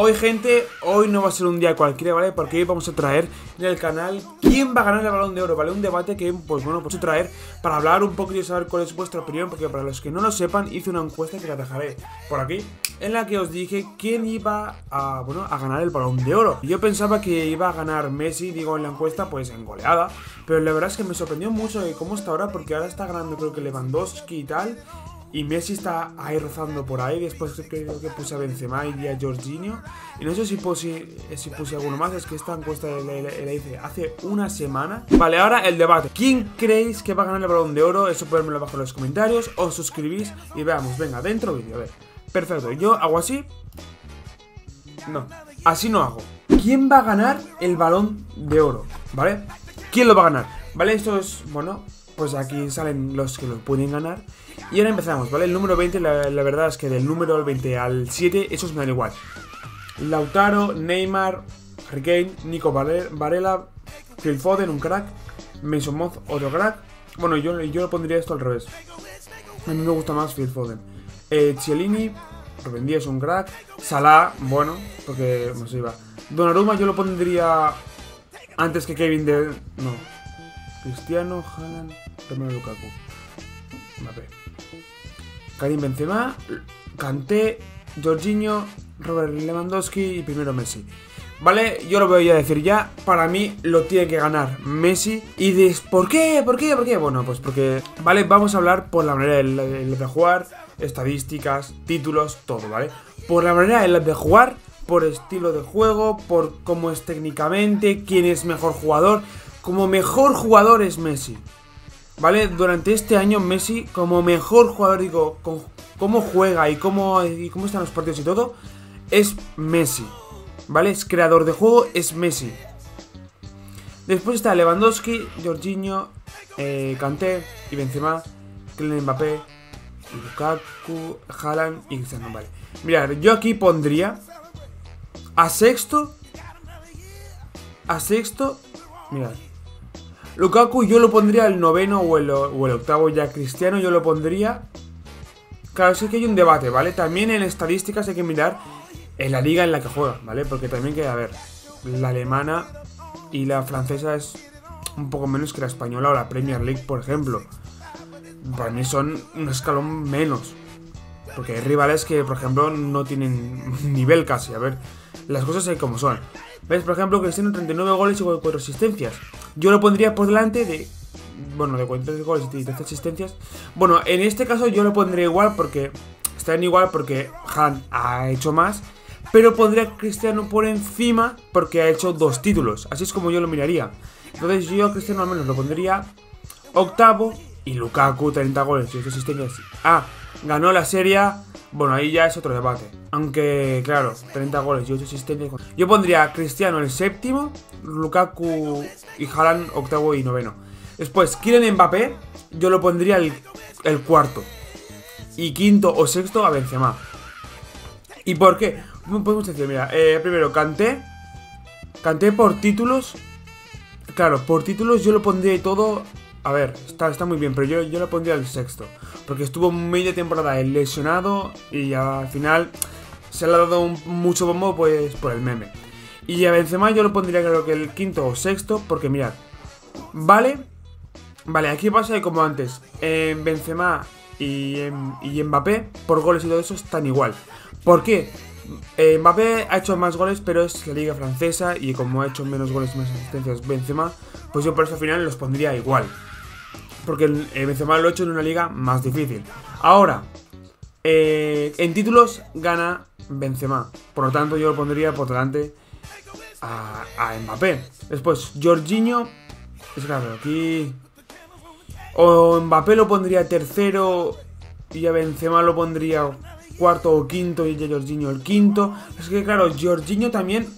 Hoy gente, hoy no va a ser un día cualquiera, ¿vale? Porque hoy vamos a traer en el canal quién va a ganar el Balón de Oro, ¿vale? Un debate que, pues bueno, pues traer para hablar un poco y saber cuál es vuestra opinión Porque para los que no lo sepan, hice una encuesta que la dejaré por aquí En la que os dije quién iba a, bueno, a ganar el Balón de Oro Yo pensaba que iba a ganar Messi, digo en la encuesta, pues en goleada Pero la verdad es que me sorprendió mucho de cómo está ahora Porque ahora está ganando creo que Lewandowski y tal y Messi está ahí rozando por ahí. Después creo que puse a Benzema y a Jorginho. Y no sé si puse, si puse alguno más. Es que esta encuesta la, hice hace una semana. Vale, ahora el debate. ¿Quién creéis que va a ganar el balón de oro? Eso ponedmelo abajo en los comentarios. Os suscribís y veamos. Venga, dentro vídeo. A ver. Perfecto. Yo hago así. No. Así no hago. ¿Quién va a ganar el balón de oro? ¿Vale? ¿Quién lo va a ganar? ¿Vale? Esto es, bueno, pues aquí salen los que lo pueden ganar. Y ahora empezamos, ¿vale? El número 20, la, verdad es que del número al 20 al 7, esos me dan igual. Lautaro, Neymar, Hurricane, Nico Varela, Phil Foden, un crack, Mason otro crack. Bueno, yo, yo lo pondría esto al revés. A mí me gusta más Phil Foden. Eh, Cielini, Díaz, un crack. Salah, bueno, porque no se iba. Donnarumma yo lo pondría antes que Kevin de... No. Cristiano, Haaland, Romelu Lukaku. Mbappé. Karim Benzema, Kanté, Jorginho, Robert Lewandowski y primero Messi. ¿Vale? Yo lo voy a decir ya, para mí lo tiene que ganar Messi. Y dices, ¿por qué? ¿Por qué? ¿Por qué? Bueno, pues porque, ¿vale? Vamos a hablar por la manera de, jugar, estadísticas, títulos, todo, ¿vale? Por la manera de jugar, por estilo de juego, por cómo es técnicamente, quién es mejor jugador. Como mejor jugador es Messi. ¿Vale? Durante este año Messi, como mejor jugador, digo, con cómo juega y cómo, cómo están los partidos y todo, es Messi. ¿Vale? Es creador de juego, es Messi. Después está Lewandowski, Jorginho, eh, Kanté y Benzema, Kylian Mbappé, Lukaku, Haaland y Cristiano, vale. Mirad, yo aquí pondría a sexto, a sexto, mirad, Lukaku yo lo pondría el noveno o el, octavo ya Cristiano yo lo pondría... Claro, sí que hay un debate, ¿vale? También en estadísticas hay que mirar en la liga en la que juega, ¿vale? Porque también que, a ver, la alemana y la francesa es un poco menos que la española o la Premier League, por ejemplo. Para mí son un escalón menos. Porque hay rivales que, por ejemplo, no tienen nivel casi. A ver, las cosas hay como son. ¿Ves? Por ejemplo, Cristiano 39 goles y 4 asistencias. Yo lo pondría por delante de... Bueno, de 43 goles y 13 asistencias. Bueno, en este caso yo lo pondría igual porque... Están igual porque Han ha hecho más. Pero pondría a Cristiano por encima porque ha hecho dos títulos. Así es como yo lo miraría. Entonces yo Cristiano al menos lo pondría octavo. Y Lukaku 30 goles y 8 asistencias. Ah, ganó la serie bueno, ahí ya es otro debate. Aunque, claro, 30 goles y 8 asistencias. Yo pondría Cristiano el séptimo, Lukaku y Haaland octavo y noveno. Después, Kylian Mbappé, yo lo pondría el, cuarto. Y quinto o sexto a Benzema. ¿Y por qué? Podemos decir, mira, eh, primero, Canté. Canté por títulos. Claro, por títulos yo lo pondría todo a ver, está, está muy bien, pero yo, yo lo pondría el sexto. Porque estuvo media temporada lesionado y al final se le ha dado mucho bombo pues por el meme. Y a Benzema yo lo pondría creo que el quinto o sexto, porque mirad, vale, vale, aquí pasa como antes, en Benzema y, y Mbappé, por goles y todo eso, están igual. ¿Por qué? Eh, Mbappé ha hecho más goles, pero es la liga francesa y como ha hecho menos goles y más asistencias Benzema, pues yo por eso al final los pondría igual porque el Benzema lo ha hecho en una liga más difícil. Ahora, eh, en títulos gana Benzema. Por lo tanto, yo lo pondría por delante a, Mbappé. Después, Jorginho. Es claro, aquí. O Mbappé lo pondría tercero y a Benzema lo pondría cuarto o quinto y a Jorginho el quinto. Es que, claro, Jorginho también.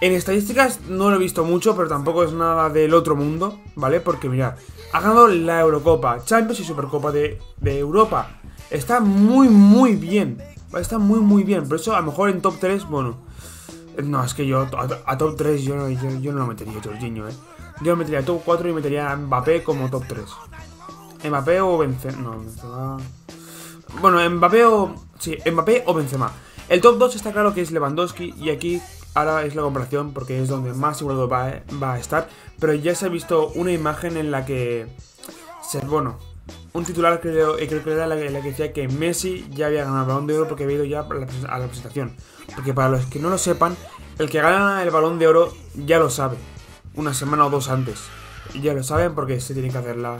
En estadísticas no lo he visto mucho, pero tampoco es nada del otro mundo, ¿vale? Porque mirad, ha ganado la Eurocopa, Champions y Supercopa de, Europa. Está muy, muy bien. Está muy, muy bien. Por eso, a lo mejor en top 3, bueno. No, es que yo a, top 3 yo no, yo, no lo metería, Jorginho, ¿eh? Yo lo metería a top 4 y metería a Mbappé como top 3. Mbappé o Benzema. No, Benzema. Bueno, Mbappé o. Sí, Mbappé o Benzema. El top 2 está claro que es Lewandowski y aquí ahora es la comparación porque es donde más seguro va, va a estar. Pero ya se ha visto una imagen en la que... Se, bueno, un titular creo, creo que era la, que decía que Messi ya había ganado el balón de oro porque había ido ya a la presentación. Porque para los que no lo sepan, el que gana el balón de oro ya lo sabe. Una semana o dos antes. Ya lo saben porque se tiene que hacer la,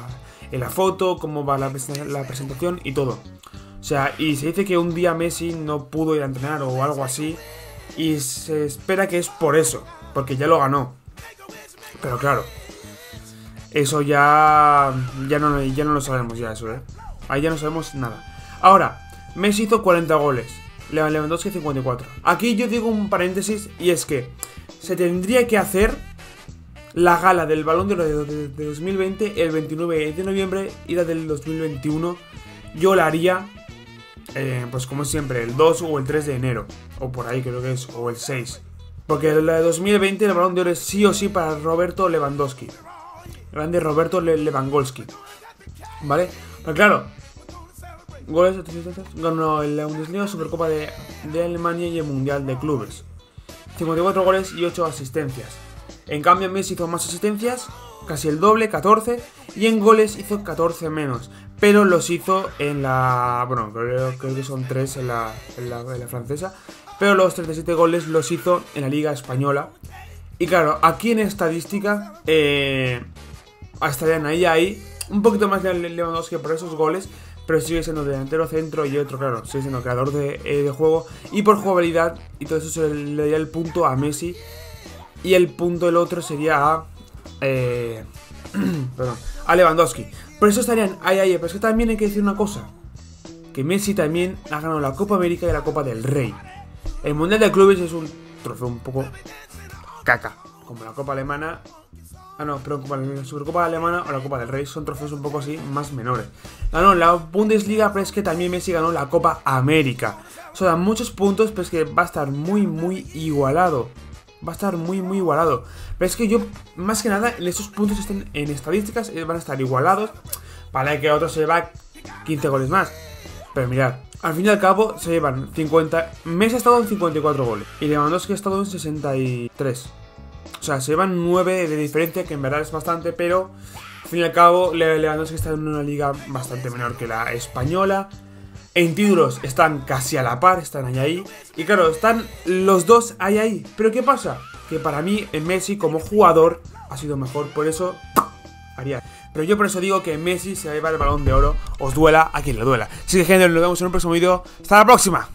la foto, cómo va la, la presentación y todo. O sea, y se dice que un día Messi no pudo ir a entrenar o algo así. Y se espera que es por eso, porque ya lo ganó. Pero claro, eso ya, ya, no, ya no lo sabemos ya eso, ¿eh? Ahí ya no sabemos nada. Ahora, Messi hizo 40 goles. Lewandowski 54. Aquí yo digo un paréntesis y es que se tendría que hacer la gala del Balón de Oro de, 2020 el 29 de noviembre y la del 2021 yo la haría, eh, pues como siempre, el 2 o el 3 de enero. O por ahí creo que es, o el 6. Porque la de 2020 el Balón de Oro es sí o sí para Roberto Lewandowski. Grande Roberto Lewandowski. ¿Vale? Pero claro, goles ganó la Bundesliga, Supercopa de, de Alemania y el Mundial de Clubes. 54 goles y 8 asistencias. En cambio, Messi hizo más asistencias, casi el doble, 14, y en goles hizo 14 menos. Pero los hizo en la. Bueno, creo, que son 3 en la, en, la, francesa. Pero los 37 goles los hizo en la Liga Española. Y claro, aquí en estadística eh, estarían ahí, ahí. Un poquito más de Lewandowski por esos goles. Pero sigue siendo delantero centro y otro, claro, sigue siendo creador de, eh, de juego. Y por jugabilidad, y todo eso se le daría el punto a Messi y el punto del otro sería a. Eh, perdón, a Lewandowski. Por eso estarían ahí, ahí. Pero es que también hay que decir una cosa: que Messi también ha ganado la Copa América y la Copa del Rey. El Mundial de Clubes es un trofeo un poco caca. Como la Copa Alemana. Ah, no, pero como la Supercopa Alemana o la Copa del Rey son trofeos un poco así más menores. Ganó la Bundesliga, pero es que también Messi ganó la Copa América. O sea, muchos puntos, pero es que va a estar muy, muy igualado va a estar muy, muy igualado. Pero es que yo, más que nada, en estos puntos estén en estadísticas eh, van a estar igualados. Para que otro se lleva 15 goles más. Pero mirad, al fin y al cabo se llevan 50. Messi ha estado en 54 goles. Y Lewandowski ha estado en 63. O sea, se llevan 9 de diferencia, que en verdad es bastante, pero al fin y al cabo Lewandowski está en una liga bastante menor que la española. En títulos están casi a la par, están ahí ahí. Y claro, están los dos ahí ahí. Pero ¿qué pasa? Que para mí, Messi como jugador ha sido mejor. Por eso, haría. Pero yo por eso digo que Messi se va a llevar el balón de oro. Os duela a quien le duela. Así que gente, nos vemos en un próximo vídeo. ¡Hasta la próxima!